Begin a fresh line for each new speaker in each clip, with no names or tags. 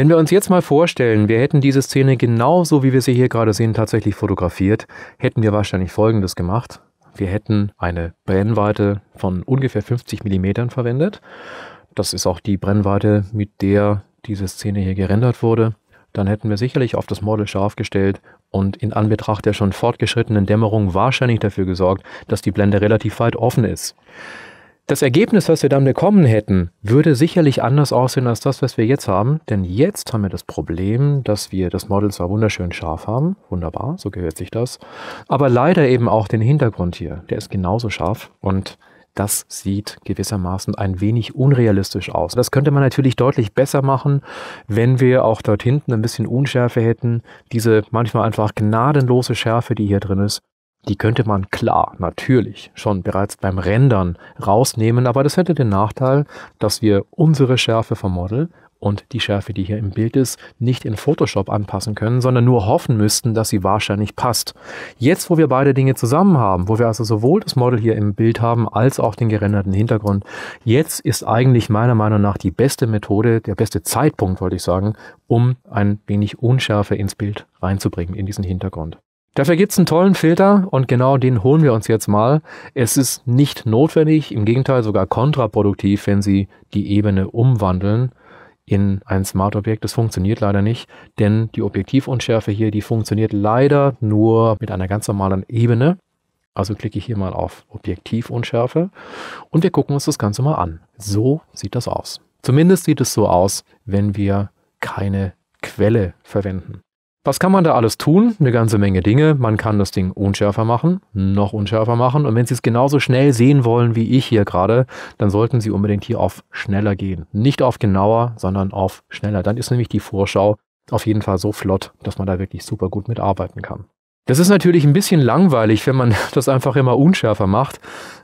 Wenn wir uns jetzt mal vorstellen, wir hätten diese Szene genauso, wie wir sie hier gerade sehen, tatsächlich fotografiert, hätten wir wahrscheinlich Folgendes gemacht. Wir hätten eine Brennweite von ungefähr 50 Millimetern verwendet. Das ist auch die Brennweite, mit der diese Szene hier gerendert wurde. Dann hätten wir sicherlich auf das Model scharf gestellt und in Anbetracht der schon fortgeschrittenen Dämmerung wahrscheinlich dafür gesorgt, dass die Blende relativ weit offen ist. Das Ergebnis, was wir dann bekommen hätten, würde sicherlich anders aussehen als das, was wir jetzt haben. Denn jetzt haben wir das Problem, dass wir das Model zwar wunderschön scharf haben, wunderbar, so gehört sich das, aber leider eben auch den Hintergrund hier, der ist genauso scharf und das sieht gewissermaßen ein wenig unrealistisch aus. Das könnte man natürlich deutlich besser machen, wenn wir auch dort hinten ein bisschen Unschärfe hätten. Diese manchmal einfach gnadenlose Schärfe, die hier drin ist, die könnte man klar, natürlich, schon bereits beim Rendern rausnehmen, aber das hätte den Nachteil, dass wir unsere Schärfe vom Model und die Schärfe, die hier im Bild ist, nicht in Photoshop anpassen können, sondern nur hoffen müssten, dass sie wahrscheinlich passt. Jetzt, wo wir beide Dinge zusammen haben, wo wir also sowohl das Model hier im Bild haben, als auch den gerenderten Hintergrund, jetzt ist eigentlich meiner Meinung nach die beste Methode, der beste Zeitpunkt, wollte ich sagen, um ein wenig Unschärfe ins Bild reinzubringen, in diesen Hintergrund. Dafür gibt es einen tollen Filter und genau den holen wir uns jetzt mal. Es ist nicht notwendig, im Gegenteil sogar kontraproduktiv, wenn Sie die Ebene umwandeln in ein Smart-Objekt. Das funktioniert leider nicht, denn die Objektivunschärfe hier, die funktioniert leider nur mit einer ganz normalen Ebene. Also klicke ich hier mal auf Objektivunschärfe und wir gucken uns das Ganze mal an. So sieht das aus. Zumindest sieht es so aus, wenn wir keine Quelle verwenden. Was kann man da alles tun? Eine ganze Menge Dinge. Man kann das Ding unschärfer machen, noch unschärfer machen. Und wenn Sie es genauso schnell sehen wollen wie ich hier gerade, dann sollten Sie unbedingt hier auf schneller gehen. Nicht auf genauer, sondern auf schneller. Dann ist nämlich die Vorschau auf jeden Fall so flott, dass man da wirklich super gut mitarbeiten kann. Das ist natürlich ein bisschen langweilig, wenn man das einfach immer unschärfer macht.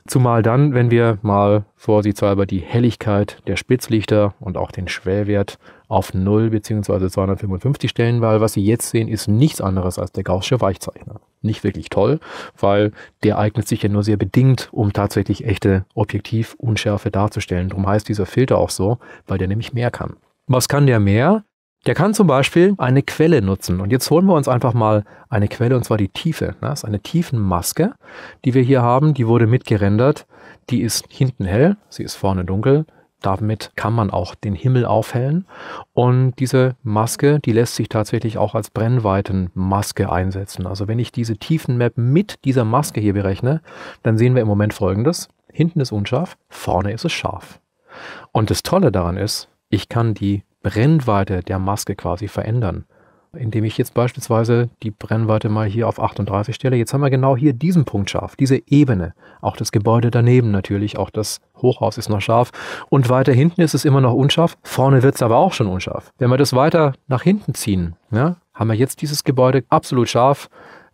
Zumal dann, wenn wir mal vorsichtshalber die Helligkeit der Spitzlichter und auch den Schwellwert auf 0 bzw. 255 stellen, weil was Sie jetzt sehen, ist nichts anderes als der Gaußsche Weichzeichner. Nicht wirklich toll, weil der eignet sich ja nur sehr bedingt, um tatsächlich echte Objektivunschärfe darzustellen. Darum heißt dieser Filter auch so, weil der nämlich mehr kann. Was kann der mehr? Der kann zum Beispiel eine Quelle nutzen. Und jetzt holen wir uns einfach mal eine Quelle, und zwar die Tiefe. Das ist eine Tiefenmaske, die wir hier haben. Die wurde mitgerendert. Die ist hinten hell, sie ist vorne dunkel. Damit kann man auch den Himmel aufhellen. Und diese Maske, die lässt sich tatsächlich auch als Brennweitenmaske einsetzen. Also wenn ich diese Tiefenmap mit dieser Maske hier berechne, dann sehen wir im Moment folgendes. Hinten ist unscharf, vorne ist es scharf. Und das Tolle daran ist, ich kann die Brennweite der Maske quasi verändern. Indem ich jetzt beispielsweise die Brennweite mal hier auf 38 stelle. Jetzt haben wir genau hier diesen Punkt scharf, diese Ebene. Auch das Gebäude daneben natürlich, auch das Hochhaus ist noch scharf. Und weiter hinten ist es immer noch unscharf. Vorne wird es aber auch schon unscharf. Wenn wir das weiter nach hinten ziehen, ja, haben wir jetzt dieses Gebäude absolut scharf.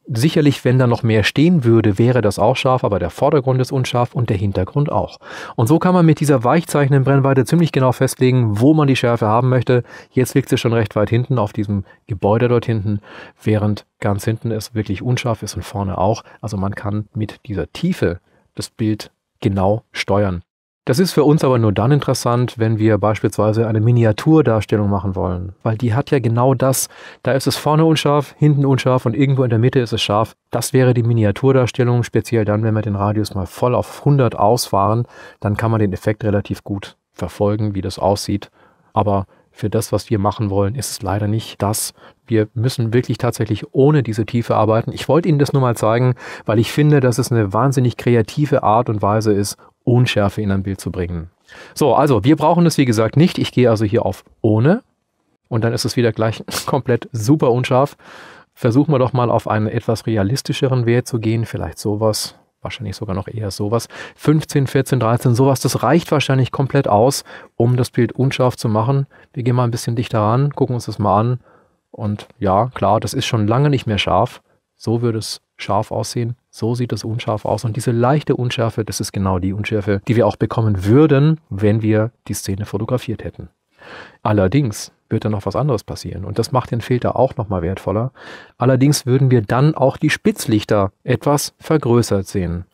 Sicherlich, wenn da noch mehr stehen würde, wäre das auch scharf, aber der Vordergrund ist unscharf und der Hintergrund auch. Und so kann man mit dieser weichzeichnenden Brennweite ziemlich genau festlegen, wo man die Schärfe haben möchte. Jetzt liegt sie schon recht weit hinten auf diesem Gebäude dort hinten, während ganz hinten es wirklich unscharf ist und vorne auch. Also man kann mit dieser Tiefe das Bild genau steuern. Das ist für uns aber nur dann interessant, wenn wir beispielsweise eine Miniaturdarstellung machen wollen, weil die hat ja genau das. Da ist es vorne unscharf, hinten unscharf und irgendwo in der Mitte ist es scharf. Das wäre die Miniaturdarstellung, speziell dann, wenn wir den Radius mal voll auf 100 ausfahren, dann kann man den Effekt relativ gut verfolgen, wie das aussieht. Aber für das, was wir machen wollen, ist es leider nicht das. Wir müssen wirklich tatsächlich ohne diese Tiefe arbeiten. Ich wollte Ihnen das nur mal zeigen, weil ich finde, dass es eine wahnsinnig kreative Art und Weise ist, Unschärfe in ein Bild zu bringen. So, also wir brauchen das wie gesagt nicht. Ich gehe also hier auf ohne und dann ist es wieder gleich komplett super unscharf. Versuchen wir doch mal auf einen etwas realistischeren Wert zu gehen, vielleicht sowas, wahrscheinlich sogar noch eher sowas. 15, 14, 13, sowas, das reicht wahrscheinlich komplett aus, um das Bild unscharf zu machen. Wir gehen mal ein bisschen dichter ran, gucken uns das mal an und ja, klar, das ist schon lange nicht mehr scharf. So würde es scharf aussehen. So sieht es unscharf aus. Und diese leichte Unschärfe, das ist genau die Unschärfe, die wir auch bekommen würden, wenn wir die Szene fotografiert hätten. Allerdings wird dann noch was anderes passieren. Und das macht den Filter auch nochmal wertvoller. Allerdings würden wir dann auch die Spitzlichter etwas vergrößert sehen.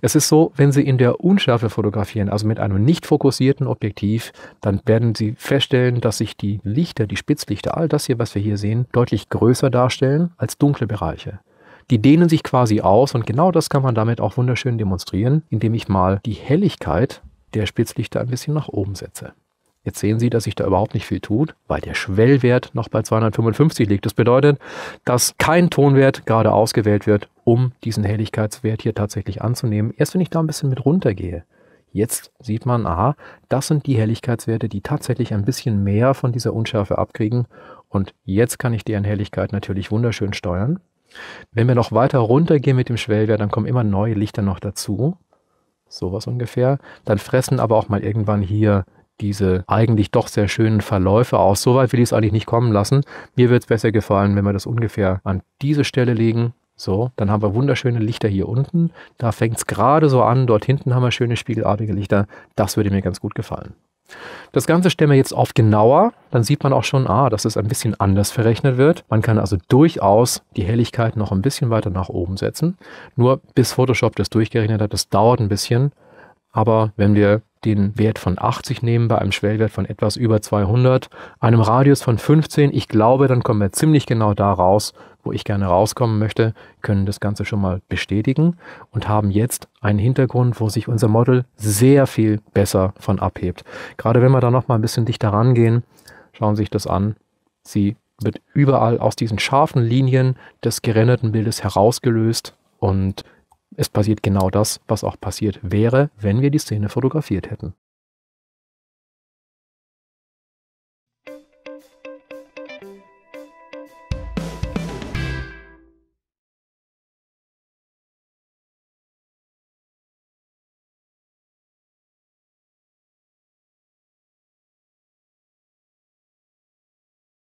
Es ist so, wenn Sie in der Unschärfe fotografieren, also mit einem nicht fokussierten Objektiv, dann werden Sie feststellen, dass sich die Lichter, die Spitzlichter, all das hier, was wir hier sehen, deutlich größer darstellen als dunkle Bereiche. Die dehnen sich quasi aus und genau das kann man damit auch wunderschön demonstrieren, indem ich mal die Helligkeit der Spitzlichter ein bisschen nach oben setze. Jetzt sehen Sie, dass sich da überhaupt nicht viel tut, weil der Schwellwert noch bei 255 liegt. Das bedeutet, dass kein Tonwert gerade ausgewählt wird, um diesen Helligkeitswert hier tatsächlich anzunehmen. Erst wenn ich da ein bisschen mit runtergehe, jetzt sieht man, aha, das sind die Helligkeitswerte, die tatsächlich ein bisschen mehr von dieser Unschärfe abkriegen. Und jetzt kann ich deren Helligkeit natürlich wunderschön steuern. Wenn wir noch weiter runtergehen mit dem Schwellwert, dann kommen immer neue Lichter noch dazu. Sowas ungefähr. Dann fressen aber auch mal irgendwann hier diese eigentlich doch sehr schönen Verläufe aus. So weit will ich es eigentlich nicht kommen lassen. Mir wird es besser gefallen, wenn wir das ungefähr an diese Stelle legen. So, dann haben wir wunderschöne Lichter hier unten. Da fängt es gerade so an. Dort hinten haben wir schöne spiegelartige Lichter. Das würde mir ganz gut gefallen. Das Ganze stellen wir jetzt auf genauer. Dann sieht man auch schon, ah, dass es ein bisschen anders verrechnet wird. Man kann also durchaus die Helligkeit noch ein bisschen weiter nach oben setzen. Nur bis Photoshop das durchgerechnet hat, das dauert ein bisschen. Aber wenn wir den Wert von 80 nehmen bei einem Schwellwert von etwas über 200, einem Radius von 15, ich glaube, dann kommen wir ziemlich genau da raus, wo ich gerne rauskommen möchte, können das Ganze schon mal bestätigen und haben jetzt einen Hintergrund, wo sich unser Model sehr viel besser von abhebt. Gerade wenn wir da noch mal ein bisschen dichter rangehen, schauen Sie sich das an. Sie wird überall aus diesen scharfen Linien des gerenderten Bildes herausgelöst und es passiert genau das, was auch passiert wäre, wenn wir die Szene fotografiert hätten.